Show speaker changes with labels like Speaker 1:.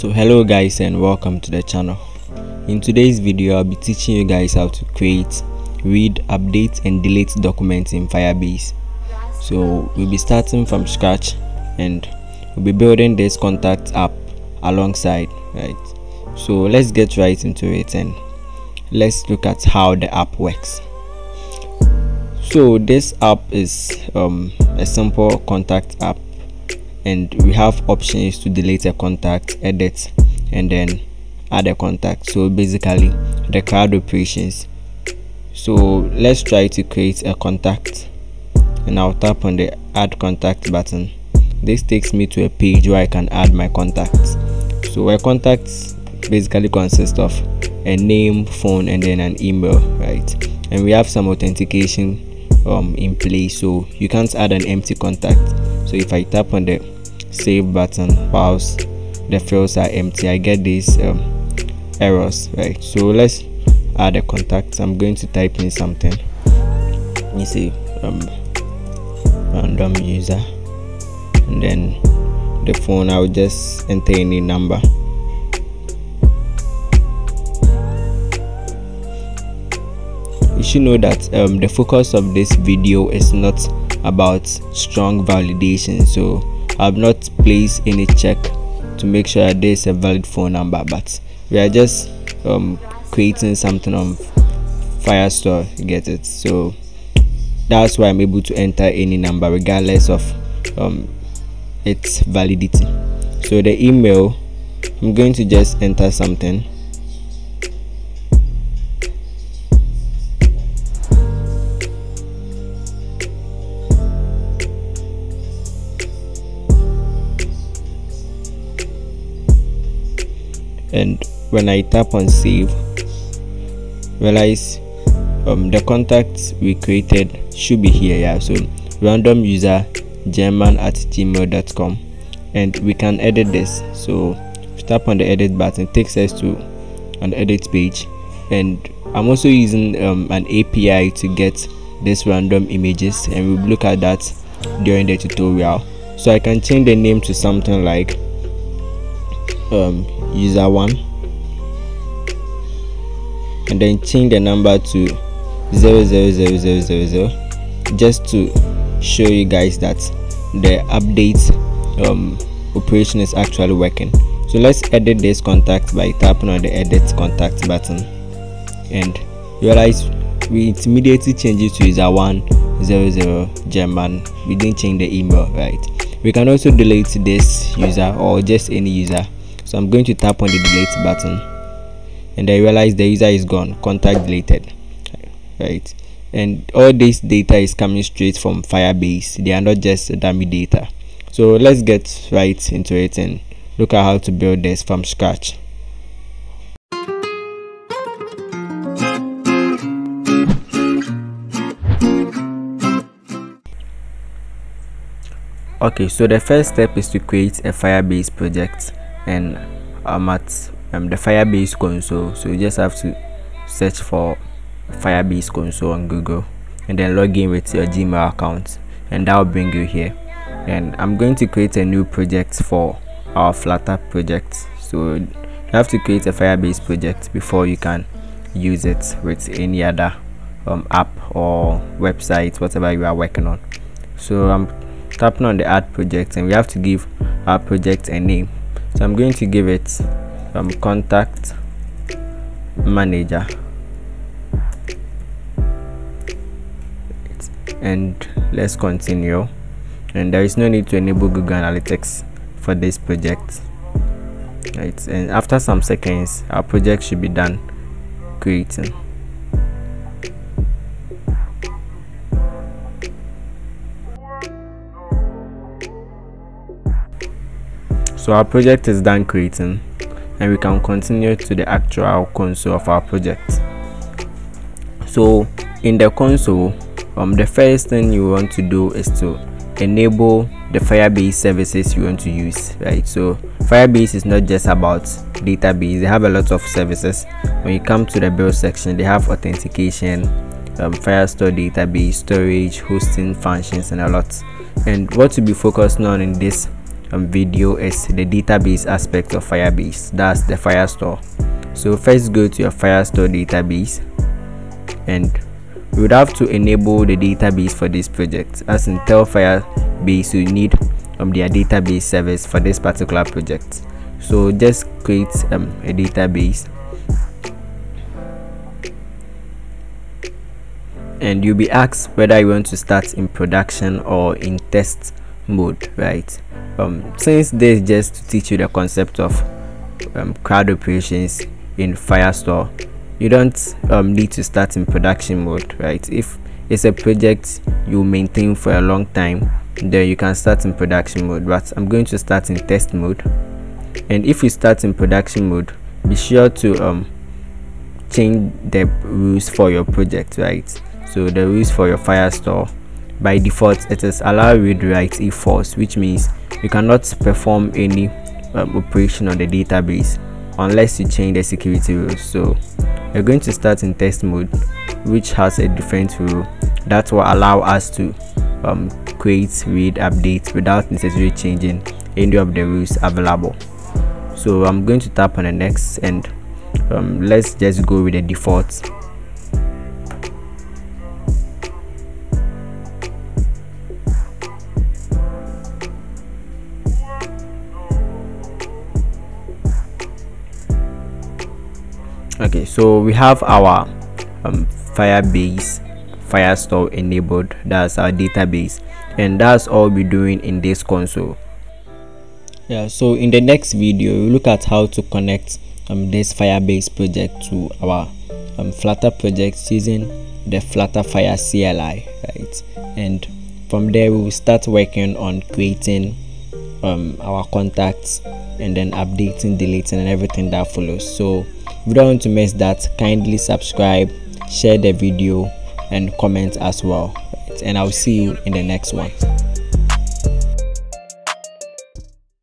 Speaker 1: so hello guys and welcome to the channel. In today's video i'll be teaching you guys how to create read update and delete documents in firebase. So we'll be starting from scratch and we'll be building this contact app alongside right? So let's get right into it and let's look at how the app works. So this app is um, a simple contact app and we have options to delete a contact edit and then add a contact. So basically the CRUD operations. So let's try to create a contact. And I'll tap on the add contact button. This takes me to a page where I can add my contacts. So a contacts basically consists of a name phone and then an email right? And we have some authentication um, in place. So you can't add an empty contact. So if I tap on the save button pause the fields are empty. I get these um, errors right? So let's add a contact. I'm going to type in something. Let me see um, random user. And then the phone I'll just enter any number you should know that um, the focus of this video is not about strong validation. So I've not placed any check to make sure that there's a valid phone number but we are just um, creating something on Firestore get it? So that's why I'm able to enter any number regardless of um, its validity. So the email I'm going to just enter something and when I tap on save realize um, the contacts we created should be here yeah. So random user german at gmail.com and we can edit this. So tap on the edit button. It takes us to an edit page. And I'm also using um, an API to get this random images. And we'll look at that during the tutorial. So I can change the name to something like um, user one. And then change the number to 000000 just to show you guys that the update um, operation is actually working. So let's edit this contact by tapping on the edit contact button. And realize we immediately change it to user 100 german. We didn't change the email right? We can also delete this user or just any user so i'm going to tap on the delete button. And i realize the user is gone. Contact deleted. Right. And all this data is coming straight from firebase. They are not just dummy data. So let's get right into it and look at how to build this from scratch. Okay so the first step is to create a firebase project and i'm at um, the firebase console. So you just have to search for firebase console on google and then log in with your gmail account. And that will bring you here. And i'm going to create a new project for our flutter project. So you have to create a firebase project before you can use it with any other um, app or website whatever you are working on. So i'm tapping on the add project and we have to give our project a name so i'm going to give it um, contact manager. And let's continue. And there is no need to enable google analytics for this project. Right and after some seconds our project should be done. Creating so our project is done creating and we can continue to the actual console of our project. So in the console um, the first thing you want to do is to enable the firebase services you want to use right? So firebase is not just about database. They have a lot of services. When you come to the build section they have authentication um, firestore database storage hosting functions and a lot. And what to be focused on in this video is the database aspect of firebase. That's the firestore so first go to your firestore database. And you would have to enable the database for this project. As in tell firebase you need um, their database service for this particular project. So just create um, a database. And you'll be asked whether you want to start in production or in test mode right um, since this is just to teach you the concept of um, CRUD operations in firestore you don't um, need to start in production mode right? If it's a project you maintain for a long time then you can start in production mode but i'm going to start in test mode. And if you start in production mode be sure to um change the rules for your project right? So the rules for your firestore by default it is allow read write if false which means you cannot perform any um, operation on the database unless you change the security rules so we're going to start in test mode which has a different rule that will allow us to um, create read updates without necessarily changing any of the rules available. So i'm going to tap on the next and um, let's just go with the default okay so we have our um, firebase firestore enabled. That's our database. And that's all we're doing in this console. Yeah so in the next video we'll look at how to connect um, this firebase project to our um, flutter project using the flutter fire cli right? And from there we will start working on creating um, our contacts and then updating deleting and everything that follows. So if you don't want to miss that kindly subscribe share the video and comment as well. And i'll see you in the next one